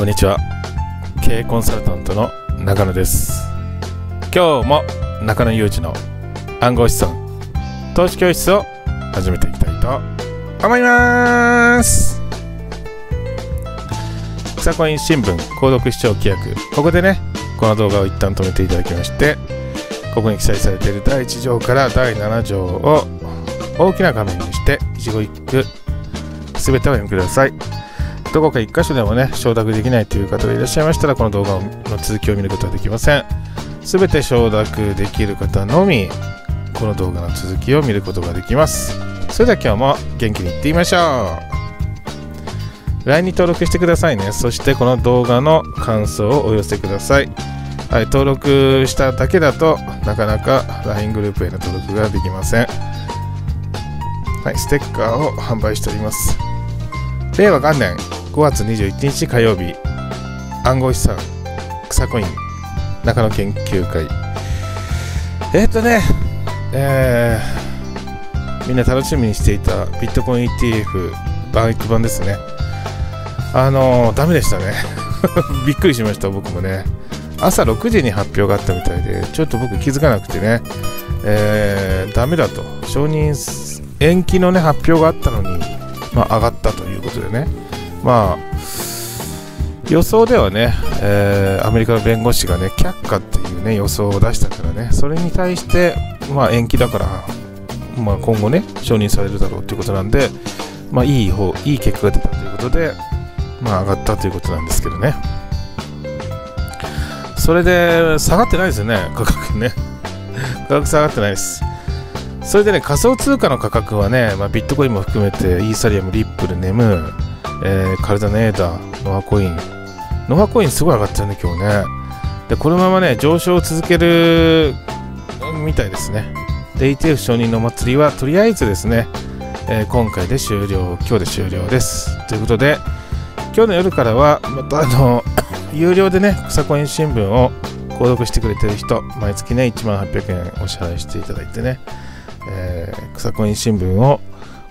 こんにちは。経営コンサルタントの中野です。今日も中野裕二の暗号資産投資教室を始めていきたいと思います。草コイン新聞購読視聴規約。ここでねこの動画を一旦止めていただきましてここに記載されている第1条から第7条を大きな画面にして一語一句すべてお読みください。どこか1箇所でもね承諾できないという方がいらっしゃいましたらこの動画の続きを見ることはできません。すべて承諾できる方のみこの動画の続きを見ることができます。それでは今日も元気にいってみましょう。LINE に登録してくださいね。そしてこの動画の感想をお寄せください。はい、登録しただけだとなかなか LINE グループへの登録ができません。はい、ステッカーを販売しております。令和元年。5月21日火曜日。暗号資産草コイン中野研究会。えー、っとねえー、みんな楽しみにしていたビットコイン ETF バイト版ですね。あのー、ダメでしたね。びっくりしました僕もね。朝6時に発表があったみたいでちょっと僕気づかなくてね。えー、ダメだと。承認延期のね発表があったのにまあ、上がったということでね、まあ、予想ではね、えー、アメリカの弁護士がね、却下っていうね、予想を出したからね、それに対して、まあ、延期だから、まあ、今後ね、承認されるだろうということなんで、まあ、いい方、いい結果が出たということで、まあ、上がったということなんですけどね。それで、下がってないですよね、価格ね。価格下がってないです。それでね、仮想通貨の価格はね、まあ、ビットコインも含めて、イーサリアム、リップル、ネム、えー、カルダネーダ、ノアコイン。ノアコインすごい上がってるね、今日ね。で、このままね、上昇を続けるみたいですね。で、ETF 承認の祭りは、とりあえずですね、えー、今回で終了、今日で終了です。ということで、今日の夜からは、またあの、有料でね、草コイン新聞を購読してくれてる人、毎月ね、1万800円お支払いしていただいてね、えー、草コイン新聞を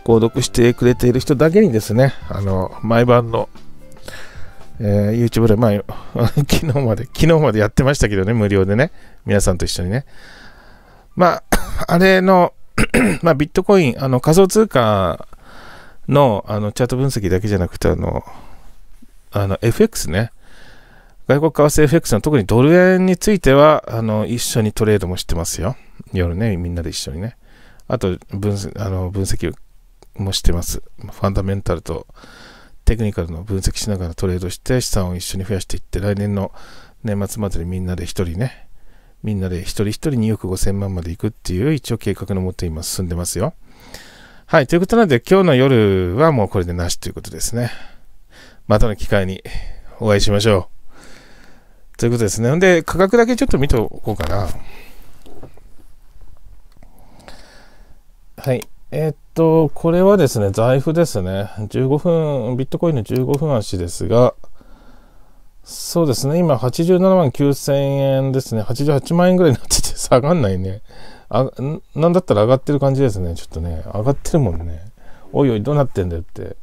購読してくれている人だけにですね、あの、毎晩の、えー、YouTube で、まあ、昨日まで、昨日までやってましたけどね、無料でね、皆さんと一緒にね。まあ、あれの まあ、ビットコイン、あの、仮想通貨の、あの、チャート分析だけじゃなくて、あの、あの、FX ね。外国為替 FX の特にドル円については、あの、一緒にトレードもしてますよ。夜ね、みんなで一緒にね。あと分あの分析もしてます。ファンダメンタルとテクニカルの分析しながらトレードして資産を一緒に増やしていって来年の年末までにみんなで一人ね、みんなで一人一人2億5000万まで行くっていう一応計画のもと今進んでますよ。はい。ということなので今日の夜はもうこれでなしということですね。またの機会にお会いしましょう。ということですね。んで、価格だけちょっと見ておこうかな。はい。えー、っと、これはですね、財布ですね。15分、ビットコインの15分足ですが、そうですね、今87万9000円ですね。88万円ぐらいになってて 下がんないね。あ、なんだったら上がってる感じですね。ちょっとね、上がってるもんね。おいおい、どうなってんだよって。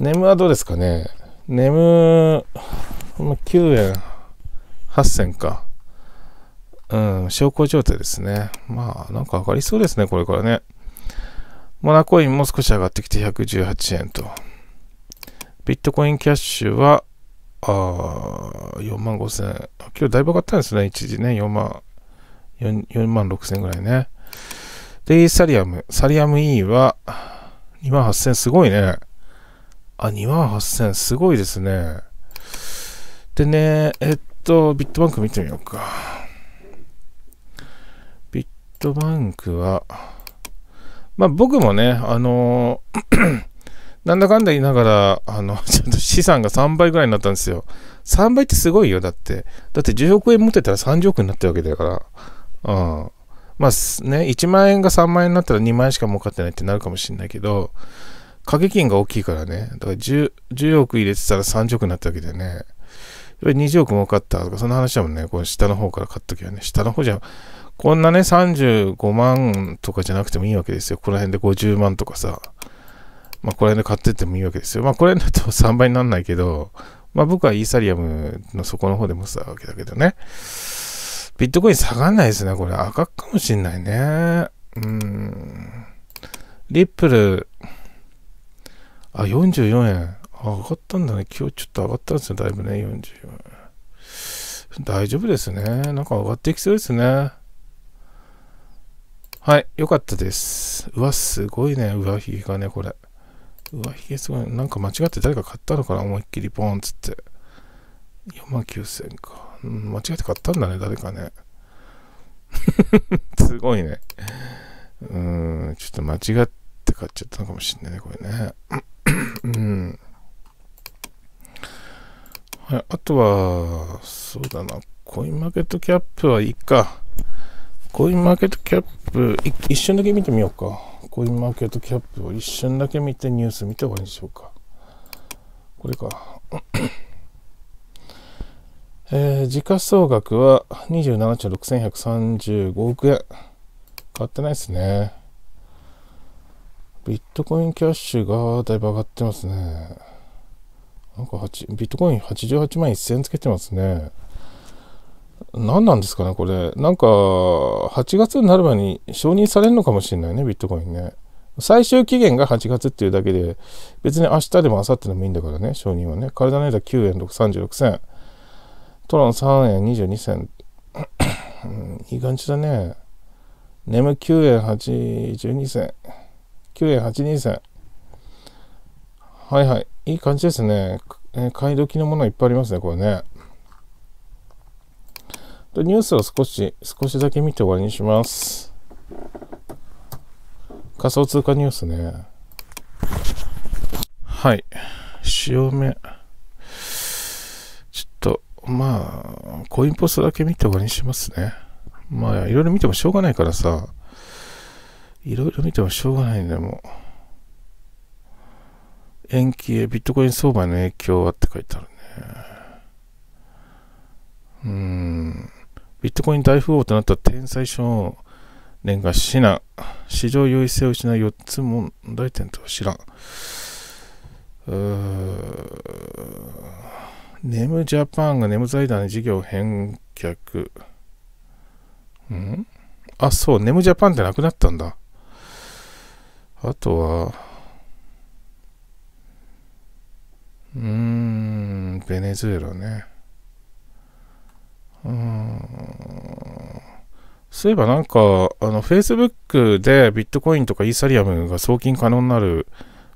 ネムはどうですかね。ネム、9円8銭か。うん、小康状態ですね。まあ、なんか上がりそうですね、これからね。モナコインも少し上がってきて118円と。ビットコインキャッシュは、あ4万5千円。今日だいぶ上がったんですね、一時ね。4万、4, 4万6千円ぐらいね。で、イーサリアム。サリアム E は、2万8千すごいね。あ、2万8千すごいですね。でね、えっと、ビットバンク見てみようか。ビットバンクは、まあ僕もね、あのー、なんだかんだ言いながら、あの、ちょっと資産が3倍ぐらいになったんですよ。3倍ってすごいよ、だって。だって10億円持ってたら30億になってるわけだから。うん。まあね、1万円が3万円になったら2万円しか儲かってないってなるかもしれないけど、掛け金が大きいからね。だから 10, 10億入れてたら30億になったわけだよね。やっぱり20億儲かったとか、そんな話だもんね。この下の方から買っときはね。下の方じゃ、こんなね、35万とかじゃなくてもいいわけですよ。この辺で50万とかさ。まあ、これで買ってってもいいわけですよ。まあ、これだと 3倍にならないけど、まあ、僕はイーサリアムの底の方で持ってたわけだけどね。ビットコイン下がんないですね。これ赤かもしんないね。うん。リップル、あ、44円。上がったんだね。今日ちょっと上がったんですよ。だいぶね、44円。大丈夫ですね。なんか上がっていきそうですね。はい、よかったです。うわ、すごいね、上髭がね、これ。上髭すごい。なんか間違って誰か買ったのかな？思いっきりポンつって。4万9000か。うん、間違って買ったんだね、誰かね。すごいね。うん、ちょっと間違って買っちゃったのかもしんないね、これね。うん。はい、あとは、そうだな、コインマーケットキャップはいいか。コインマーケットキャップ、一瞬だけ見てみようか。コインマーケットキャップを一瞬だけ見てニュース見て終わりにしようか。これか。えー、時価総額は27兆6135億円。変わってないですね。ビットコインキャッシュがだいぶ上がってますね。なんか8ビットコイン88万1000つけてますね。何なんですかね、これ。なんか、8月になる前に承認されるのかもしれないね、ビットコインね。最終期限が8月っていうだけで、別に明日でも明後日でもいいんだからね、承認はね。体の間9円36銭。トロン3円22銭。いい感じだね。ネム9円82銭。9円82銭。はいはい。いい感じですね。えー、買い時のものいっぱいありますね、これね。とニュースを少し、少しだけ見て終わりにします。仮想通貨ニュースね。はい。潮目。ちょっと、まあ、コインポストだけ見て終わりにしますね。まあ、いろいろ見てもしょうがないからさ。いろいろ見てもしょうがないんだもう。延期へビットコイン相場の影響はって書いてあるね。うーん。ビットコイン大富豪となった天才少年が死な、市場優位性を失う4つ問題点とは知らん。ネムジャパンがネム財団に事業返却。ん？あ、そう、ネムジャパンってなくなったんだ。あとは、うーん、ベネズエラね。そういえばなんか、あの、Facebook でビットコインとかイーサリアムが送金可能になる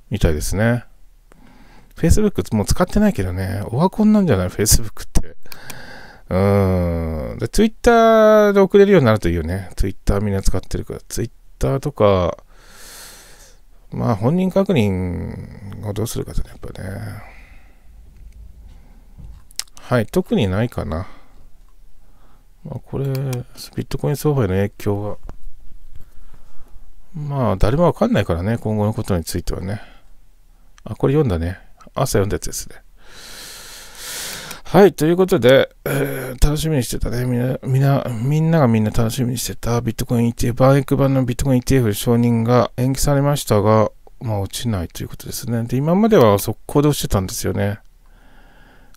みたいですね。Facebook もう使ってないけどね、オワコンなんじゃない ?Facebook って。うん。で、Twitter で送れるようになるといいよね。Twitter みんな使ってるから。Twitter とか、まあ本人確認をどうするかとね、やっぱね。はい、特にないかな。まあ、これ、ビットコイン相場への影響は、まあ、誰もわかんないからね、今後のことについてはね。あ、これ読んだね。朝読んだやつですね。はい、ということで、えー、楽しみにしてたね。みんな、みんな、みんながみんな楽しみにしてたビットコイン ETF、バーエク版のビットコイン ETF 承認が延期されましたが、まあ落ちないということですね。で、今までは速攻で落ちてたんですよね。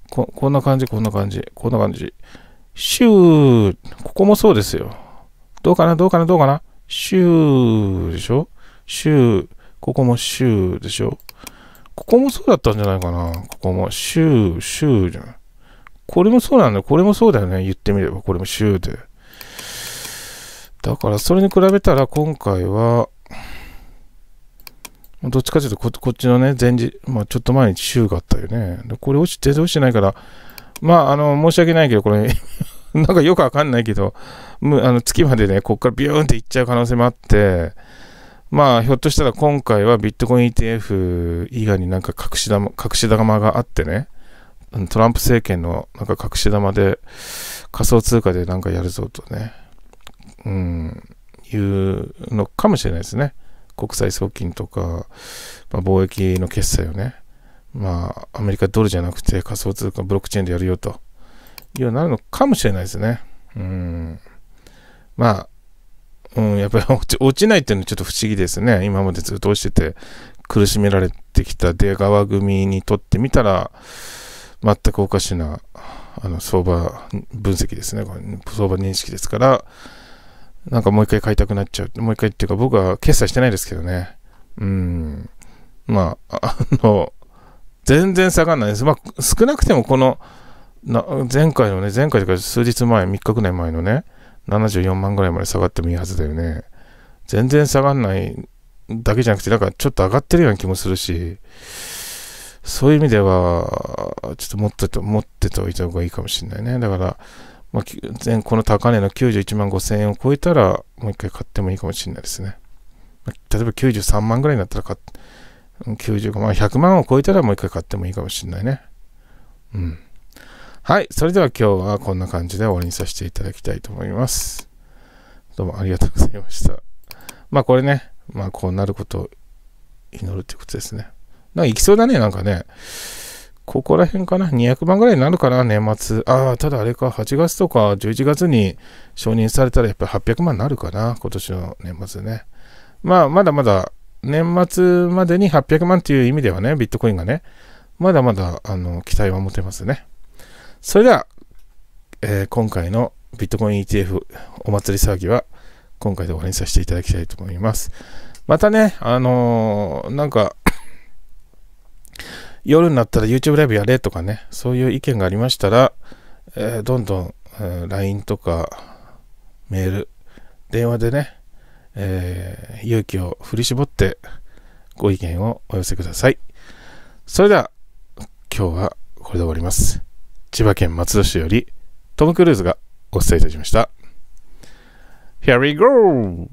ここんな感じ、こんな感じ、こんな感じ。シュー、ここもそうですよ。どうかな、どうかな、どうかな？シューでしょ？シュー、ここもシューでしょ？ここもそうだったんじゃないかな？ここもシュー、シューじゃん。これもそうなんだよ。これもそうだよね。言ってみれば、これもシューで。だから、それに比べたら、今回は、どっちかというとこ、こっちのね、前日、まあ、ちょっと前にシューがあったよね。これ落ち、全然落ちてないから、まあ、あの、申し訳ないけど、これ なんかよくわかんないけど、あの月までね、こっからビューンっていっちゃう可能性もあって、まあ、ひょっとしたら今回はビットコイン ETF 以外になんか隠し玉、隠し玉があってね、トランプ政権のなんか隠し玉で仮想通貨でなんかやるぞとね、うん、いうのかもしれないですね。国際送金とか、まあ、貿易の決済をね。まあ、アメリカドルじゃなくて仮想通貨ブロックチェーンでやるよというようになるのかもしれないですね。うん。まあ、うん、やっぱり落ちないっていうのはちょっと不思議ですね。今までずっと落ちてて、苦しめられてきた出川組にとってみたら、全くおかしなあの相場分析ですね。相場認識ですから、なんかもう一回買いたくなっちゃう。もう一回っていうか僕は決済してないですけどね。うん。まあ、あの、全然下がらないです。まあ、少なくてもこの、な前回のね、前回というか数日前、3日ぐらい前のね、74万ぐらいまで下がってもいいはずだよね。全然下がんないだけじゃなくて、だからちょっと上がってるような気もするし、そういう意味では、ちょっと持ってと、持ってておいた方がいいかもしれないね。だから、まあ、前この高値の91万5千円を超えたら、もう一回買ってもいいかもしれないですね。例えば93万ぐらいになったら買って、95万、100万を超えたらもう一回買ってもいいかもしれないね。うん。はい。それでは今日はこんな感じで終わりにさせていただきたいと思います。どうもありがとうございました。まあこれね、まあこうなることを祈るってことですね。なんか行きそうだね、なんかね。ここら辺かな ?200 万ぐらいになるかな年末。ああ、ただあれか、8月とか11月に承認されたらやっぱり800万になるかな今年の年末ね。まあ、まだまだ年末までに800万っていう意味ではね、ビットコインがね、まだまだあの期待は持てますね。それでは、えー、今回のビットコイン ETF お祭り騒ぎは今回で終わりにさせていただきたいと思います。またね、あのー、なんか 夜になったら YouTube ライブやれとかね、そういう意見がありましたら、えー、どんどん、えー、LINE とかメール、電話でね、えー、勇気を振り絞ってご意見をお寄せください。それでは、今日はこれで終わります。千葉県松戸市よりトム・クルーズがお伝えいたしました。Here we go!